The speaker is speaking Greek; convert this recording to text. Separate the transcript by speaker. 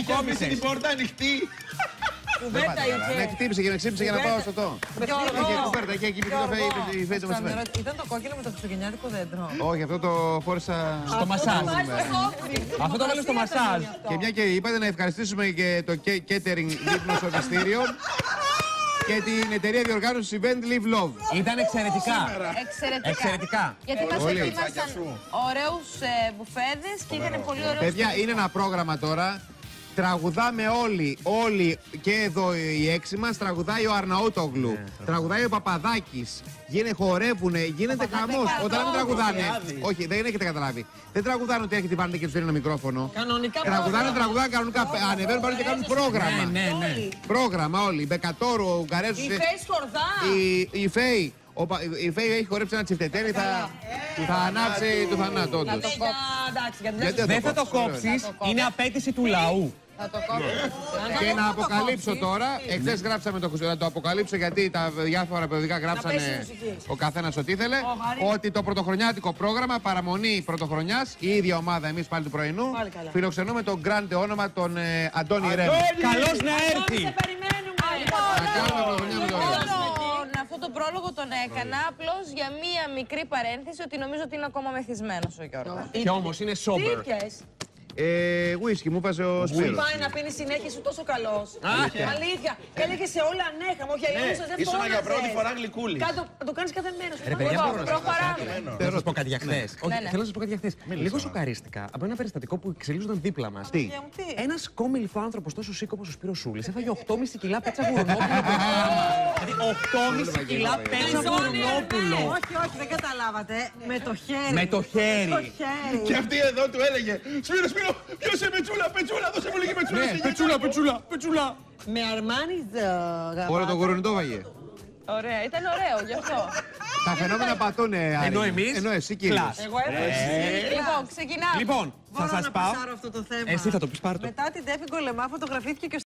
Speaker 1: Είχε αφήσει
Speaker 2: κόμισες.
Speaker 1: την πόρτα ανοιχτή.
Speaker 3: Κουβέρτα
Speaker 4: Με
Speaker 3: είχε.
Speaker 4: χτύπησε και με ξύπνησε για να πάω στο το.
Speaker 3: Γιώργο.
Speaker 4: Είχε κουβέρτα, είχε εκεί που το φέει η φέη το
Speaker 3: Σαν
Speaker 4: μεσημέρι.
Speaker 3: ερώτηση, Ήταν το κόκκινο με το χριστουγεννιάτικο δέντρο.
Speaker 4: Όχι, αυτό το φόρεσα.
Speaker 2: Στο μασάζ. Αυτό το βάλε στο μασάζ.
Speaker 4: Και μια και είπατε να ευχαριστήσουμε και το ke- catering Λίπνο Σοφιστήριο και την εταιρεία διοργάνωσης Event Live Love.
Speaker 2: Ήταν εξαιρετικά.
Speaker 5: Εξαιρετικά.
Speaker 2: Εξαιρετικά.
Speaker 5: Γιατί μας
Speaker 4: Όλοι.
Speaker 5: ετοίμασαν ωραίους ε, μπουφέδες και ήταν πολύ ωραίος.
Speaker 4: Παιδιά, είναι ένα πρόγραμμα τώρα. Τραγουδάμε όλοι, όλοι και εδώ οι έξι μας, τραγουδάει ο Αρναούτογλου, τραγουδάει ο Παπαδάκης, γίνεται, χορεύουνε, γίνεται χαμός. Όταν δεν τραγουδάνε, όχι δεν έχετε καταλάβει, δεν τραγουδάνε ότι έρχεται η μπάντα και τους δίνει ένα μικρόφωνο.
Speaker 3: Κανονικά
Speaker 4: Τραγουδάνε,
Speaker 3: πρόγραμμα.
Speaker 4: τραγουδάνε κανονικά, ανεβαίνουν πάνω και κάνουν πρόγραμμα.
Speaker 2: Ναι, ναι, ναι.
Speaker 4: Πρόγραμμα όλοι, Μπεκατόρου, ο Γκαρέζος,
Speaker 3: Η Φέης Σκορδά.
Speaker 4: η, η Φέη, ο, Πα- η Φέη έχει χορέψει ένα τσιφτετέρι, θα, θα ανάψει του θανάτου, όντως.
Speaker 3: Για- Εντάξει, για την
Speaker 4: Γιατί
Speaker 3: έσοδο.
Speaker 4: δεν
Speaker 2: Δεν θα το
Speaker 4: κόψεις,
Speaker 2: κόψεις, είναι απέτηση του λαού.
Speaker 5: Θα το κόψω.
Speaker 4: Και να αποκαλύψω τώρα, εχθές γράψαμε το να το αποκαλύψω γιατί τα διάφορα περιοδικά
Speaker 3: πέσει η
Speaker 4: γράψανε
Speaker 3: μουσική.
Speaker 4: ο καθένας ό,τι ήθελε.
Speaker 3: Γαρή.
Speaker 4: Ότι το πρωτοχρονιάτικο πρόγραμμα, παραμονή πρωτοχρονιάς, η ίδια ομάδα, εμείς πάλι του πρωινού,
Speaker 3: Πάλι καλά.
Speaker 4: φιλοξενούμε τον γκράντε όνομα τον ε, Αντώνη Ρέμ.
Speaker 2: Καλώς να
Speaker 3: Αντώνη,
Speaker 2: έρθει.
Speaker 3: σε περιμένουμε.
Speaker 4: Να κάνουμε πρωτοχρονιά με τον Ρέμ.
Speaker 5: Λοιπόν, αυτό το πρόλογο τον έκανα απλώς για μία μικρή παρένθεση ότι νομίζω ότι είναι ακόμα μεθυσμένος ο Γιώργος.
Speaker 2: Και όμως είναι
Speaker 3: Τι
Speaker 2: sober.
Speaker 3: Είπιες;
Speaker 4: Ε, whisky, μου είπασε ο Σπύρος.
Speaker 3: Πάει να πίνει συνέχεια σου τόσο καλός. Αλήθεια. Και έλεγε σε όλα ναι, χαμό για ιούς δεν
Speaker 1: Ήσουνα για πρώτη
Speaker 3: φώναζες.
Speaker 1: φορά γλυκούλης.
Speaker 3: Κάτω, το κάνεις κάθε μέρα.
Speaker 2: Ρε παιδιά,
Speaker 5: Λοιπόν,
Speaker 2: μπορώ να σας πω
Speaker 5: προχωράμε.
Speaker 2: κάτι. Να σας πω κάτι για χθες. Όχι,
Speaker 5: Ναι, ναι.
Speaker 2: θέλω να σας πω κάτι για χθες. Λίγο σοκαρίστηκα από ένα περιστατικό που εξελίσσονταν δίπλα μας.
Speaker 4: Τι;
Speaker 3: Για μου, τι;
Speaker 2: Ένας κόμιλφο άνθρωπος τόσο σήκω όπως ο Σπύρος Σούλης έφαγε 8,5 κιλά πέτσα γουρνόπουλο. Δηλαδή 8,5 κιλά πέτσα γουρνόπουλο.
Speaker 3: Όχι, όχι, δεν καταλάβατε. Με το χέρι.
Speaker 2: Με το χέρι.
Speaker 3: Το χέρι.
Speaker 1: Και αυτή εδώ του έλεγε Σπύρο, Σπύρο, ποιος είναι πετσούλα, πετσούλα, δώσε μου λίγη πετσούλα.
Speaker 4: Ναι,
Speaker 1: στη
Speaker 2: Πετσούλα, πετσούλα, πετσούλα.
Speaker 3: Με αρμάνι
Speaker 4: Όλο το γουρουνιτό βαγέ.
Speaker 5: Ωραία, ήταν ωραίο γι' αυτό.
Speaker 4: Τα φαινόμενα πατούν, Άρη.
Speaker 2: Ενώ εμείς,
Speaker 4: Ενώ εσύ, κύριε.
Speaker 2: κλάς.
Speaker 3: Εγώ έφτασα.
Speaker 5: Λοιπόν, ξεκινάμε.
Speaker 2: Λοιπόν, θα
Speaker 3: Μπορώ
Speaker 2: σας
Speaker 3: να
Speaker 2: πάω.
Speaker 3: πασάρω αυτό το θέμα.
Speaker 2: Εσύ θα το πεις, πάρ' το.
Speaker 3: Μετά την Τέφη Γκολεμά φωτογραφήθηκε και ο